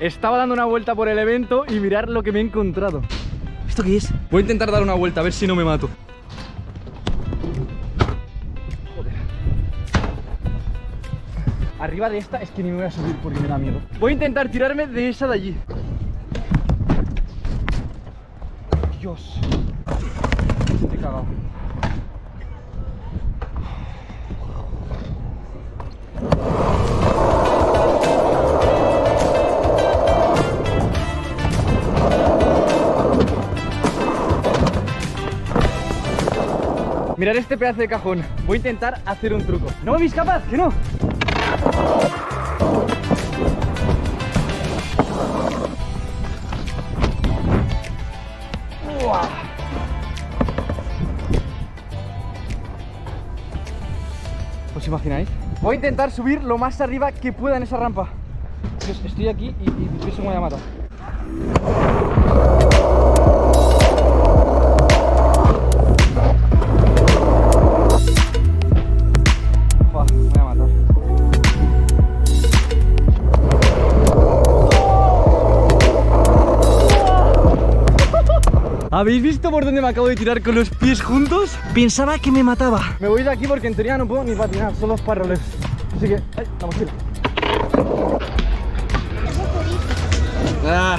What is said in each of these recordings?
Estaba dando una vuelta por el evento y mirar lo que me he encontrado. ¿Esto qué es? Voy a intentar dar una vuelta a ver si no me mato. Joder. Arriba de esta es que ni me voy a subir porque me da miedo. Voy a intentar tirarme de esa de allí. Dios. Estoy cagado. Mirad este pedazo de cajón. Voy a intentar hacer un truco. ¡No me capaz! ¡Que no! ¿Os imagináis? Voy a intentar subir lo más arriba que pueda en esa rampa. Dios, estoy aquí y, y Dios se me voy a matar. ¿Habéis visto por dónde me acabo de tirar con los pies juntos? Pensaba que me mataba. Me voy de aquí porque en teoría no puedo ni patinar, solo parroles. Así que, ay, la mochila. Ah.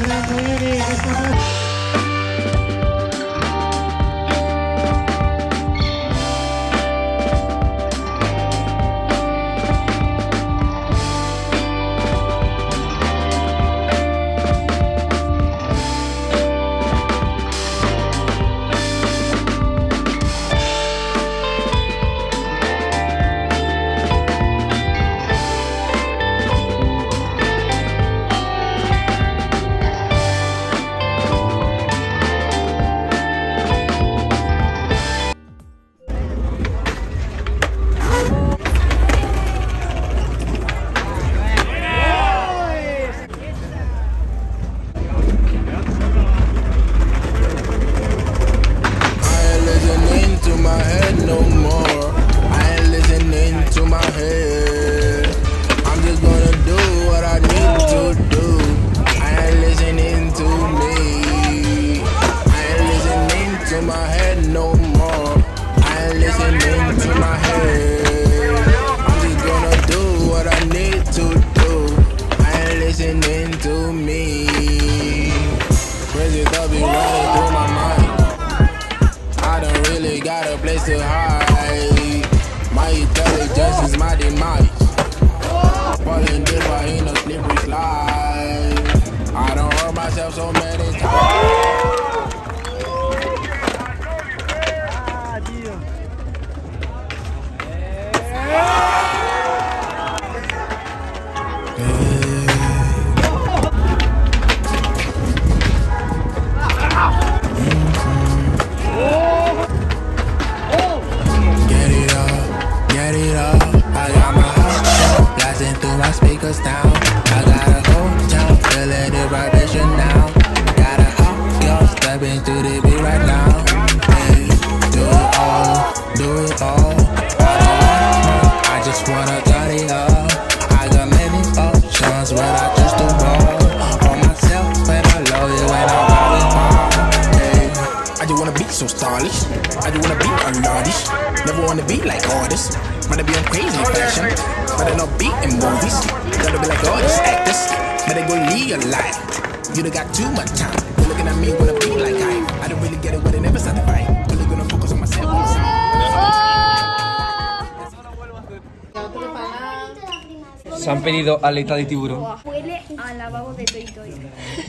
I place to hide. My intelligence is my demise. Like artists. Be on crazy fashion. Not be in movies. Gotta be like all these actors. Better go leave your life. You done got too much time. Looking at me, wanna be like I. I don't really get it, but it never. Really gonna focus on myself. Se han pedido aleta de tiburón. Huele a lavabo de Toy Toy.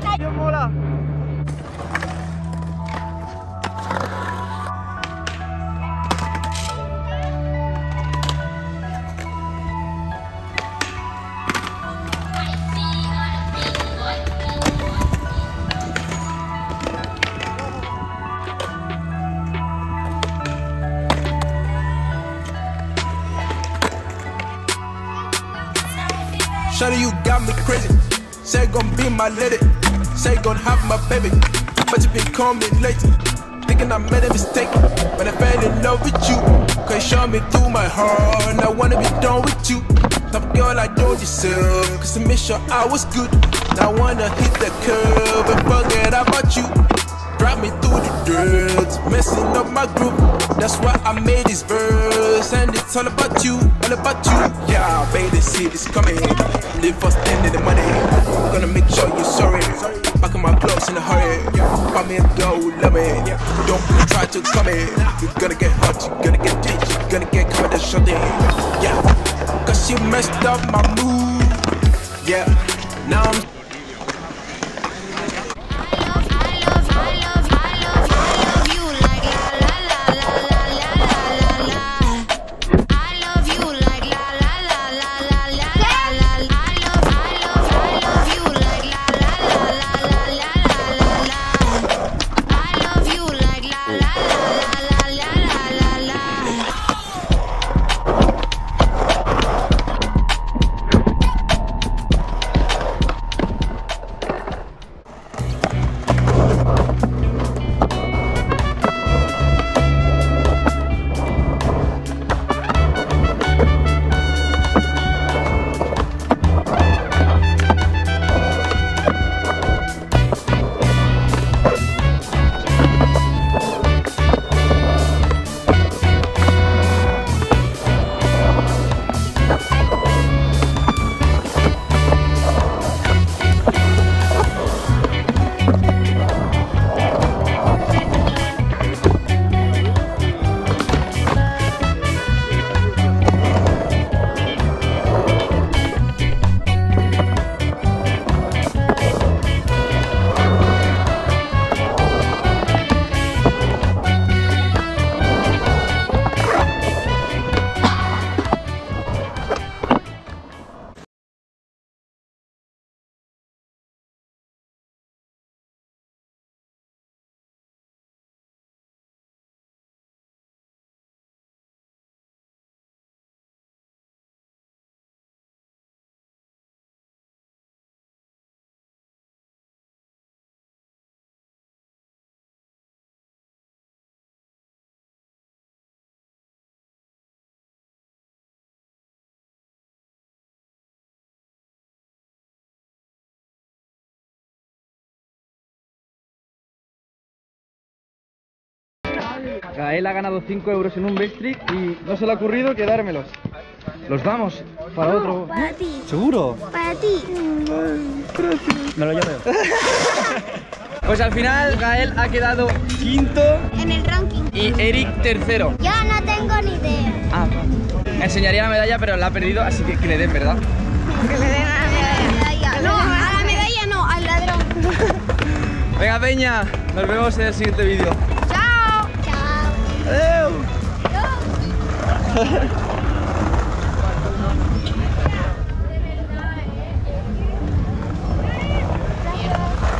¡Qué mola! Shawty, you got me crazy. Say gon' be my lady. Say gon' have my baby. But you been calling me lately. Thinking I made a mistake. But I fell in love with you. Cause you shot me through my heart. And I wanna be done with you. Of girl I don't deserve. Cause I made sure I was good. Now I wanna hit the curve and forget about you. Drive me through the dirt, messing up my group. That's why I made this verse, it's all about you, all about you. Yeah, baby, see this coming. Live for standing the money. Gonna make sure you're sorry. Back in my clothes in a hurry. Find me a girl who love me. Don't try to come in. You're gonna get hurt, you're gonna get ditched, you're gonna get covered in shutting. Yeah, cause you messed up my mood. Yeah, now I'm Gael ha ganado 5 euros en un Backstreet y no se le ha ocurrido quedármelos. Los damos para otro. Para ti. ¿Seguro? Para ti. Me lo llevo Pues al final Gael ha quedado quinto En el ranking. y Eric tercero. Yo no tengo ni idea. Ah, enseñaría la medalla pero la ha perdido, así que que le den, ¿verdad? Que le den a la medalla. No, a la medalla no, al ladrón. Venga Peña, nos vemos en el siguiente vídeo. Adeu.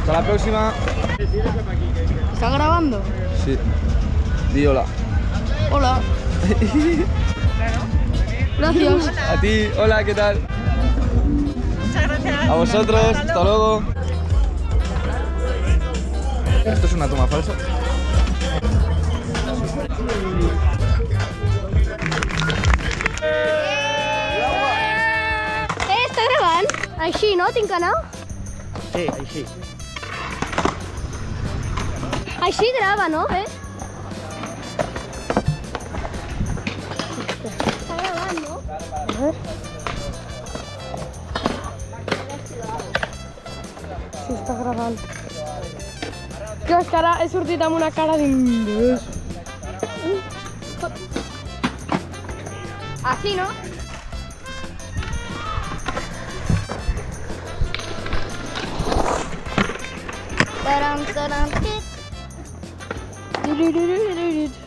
Hasta la próxima. ¿Está grabando? Sí. Di hola. Hola. Gracias. A ti, hola, ¿qué tal? Muchas gracias. A vosotros, hasta luego. Esto es una toma falsa. Gravant? Així, no? Tinc canal? Sí, així. Així grava, no? Eh? Està gravant, no? Sí, està gravant. Que és que ara he sortit amb una cara d'ingrés. Així, no? Ba-dum, ba-dum, do do do do do do.